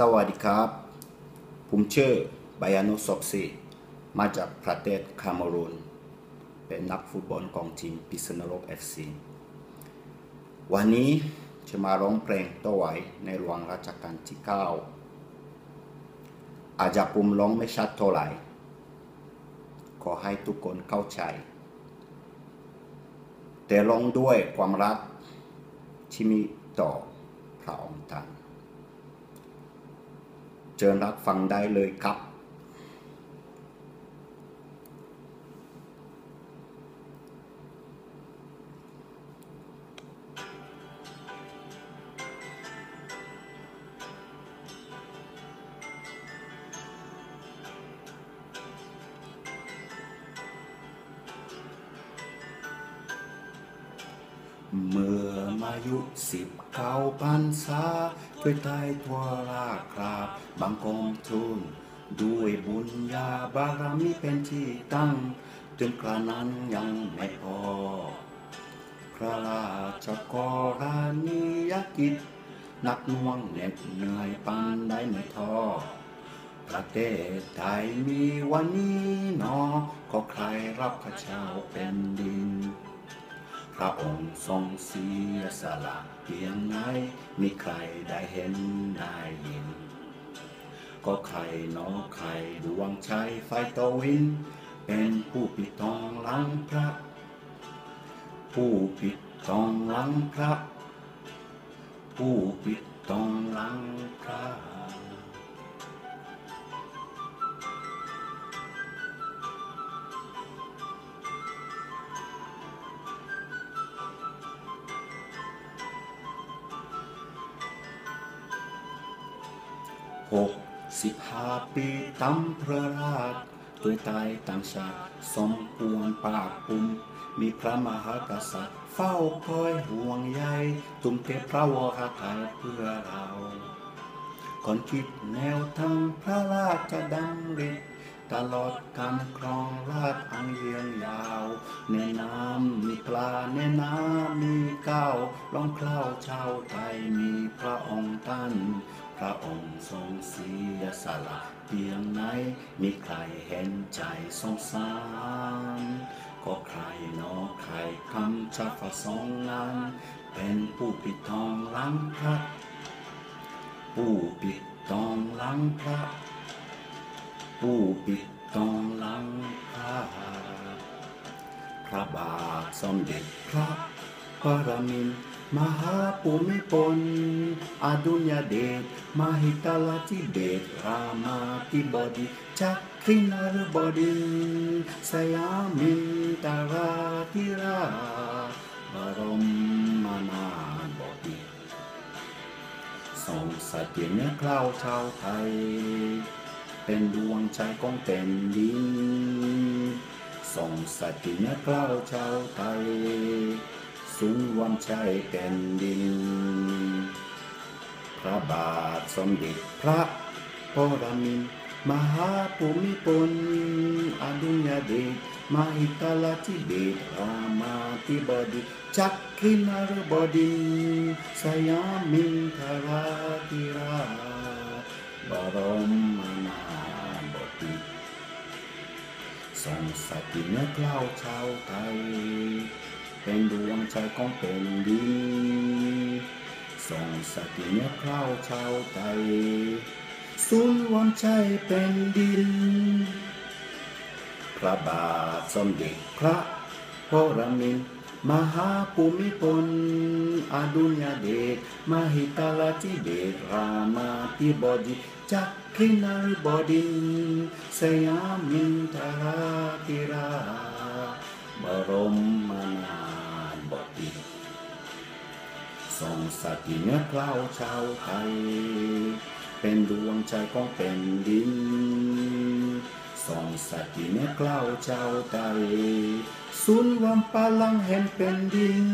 สวัสดีครับ ผมชื่อ Bayano Sobze มาจากประเทศคาเมรูน เป็นนักฟุตบอลของทีมพิษณุโลกเอฟซีวันนี้จะมาร้องเพลงตัวไหวในหลวงรัชกาลที่ 9 อาจจะผมร้องไม่ชัดเท่าไหร่ ขอให้ทุกคนเข้าใจ แต่ร้องด้วยความรักที่มีต่อพระองค์ท่าน เชิญรับฟังได้เลยครับ เมื่อมายุสิบเก้าพันษาด้วยตายทั่วราคราบบางกองทุนด้วยบุญญาบารมีเป็นที่ตั้ง ถึงกระนั้นยังไม่พอพระราชกราณียกิจนักน่วงเหน็ดเหนื่อยปันได้ไม่ท้อประเทศไทยมีวันนี้หนอ ก็ใครรับข้าเจ้าเป็นดิน พระองค์ทรงเสียสละเพียงไหนมีใครได้เห็นได้ยิน ก็ใครนอใครดวงใจไฟตะวิน เป็นผู้ปิดทองหลังพระ ผู้ปิดทองหลังพระ ผู้ปิดทองหลังพระ หกสิบห้าปีตำพระราชด้วยตายต่างชาติสมควรปากปุ่มมีพระมหากษัตริย์ เฝ้าคอยห่วงใยตุ้มเทพระวรกายเพื่อเราก่อนคิดแนวทางพระราชดำริตลอดการครองราชอังเยียงยาว ในน้ำมีปลาในน้ำมีก้าวล่องเคล้าชาวไทยมีพระองค์ท่าน ระองค์ทรงเสียสละเพียงไหนมีใครเห็นใจสงสาร ก็ใครนอใครคำชักฝาสองงานเป็นผู้ปิดทองหลังพระ ผู้ปิดทองหลังพระ ผู้ปิดทองหลังพระพระบาทสมเด็จพระปรมินทร มหาภูมิพลอดุลยเดชมหิตาลธิเบศรามาธิบดีจักรินารบดินสยามินตราธิราบรมมานาบพิตรทรงสถิตเนื้อกล้าวชาวไทย เป็นดวงใจของแผ่นดินทรงสถิตเนื้อกล้าวชาวไทย สูงวันใจแผ่นดิน พระบาทสมเด็จพระปรมินมหาภูมิพลอดุลยเดชมหิตลธิเบศรามาธิบดีจักรินารบดินสยามินทราธิราชบรมนาถบพิตรทรงสถิตเนื้อกล้าชาวไทย เป็นดวงใจของแผ่นดินทรงสถิเนื้อกล้าวชาวไทยสูนรวมใจเป็นดิน พระบาทสมเด็จพระปรมินมหาภูมิพลอดุลยเดชมหิตาลาธิเบศรามาธิบดีจักรินารบดินสยามินทราธิราชบรมนา บพิตรทรงสถิตเนื้อกล้าชาวไทย เป็นดวงใจของแผ่นดินส่องสถิตเนื้อกล้าชาวไทย ศูนย์รวมพลังแห่งแผ่นดิน